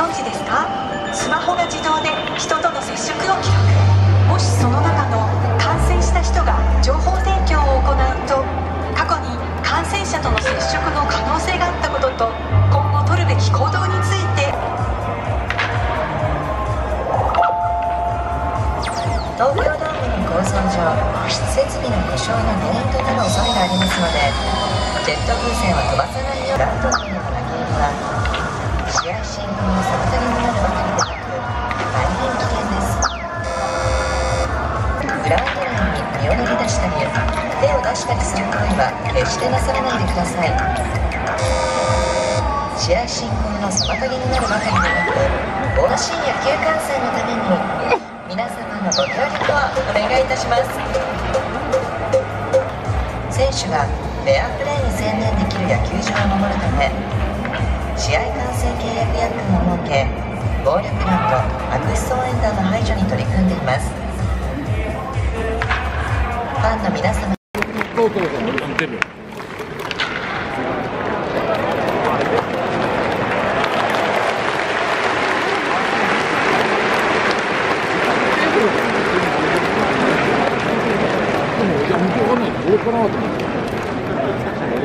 存知ですか？スマホが自動で人との接触を記録もしその中の感染した人が情報提供を行うと過去に感染者との接触の可能性があったことと今後取るべき行動について。東京ドームの構造上。設備の故障の原因となる恐れがありますのでジェット風船を飛ばさないしたり手を出したりする行為は決してなさらないでください。試合進行の妨げになるばかりでなく楽しい野球観戦のために皆様のご協力をお願いいたします。選手がフェアプレーに専念できる野球場を守るため試合観戦契約約を設け暴力団と悪質応援団の排除に取り組んでいます。ァンの皆様どうぞどう全部でも、いや、向こうがね、どうかなと思って。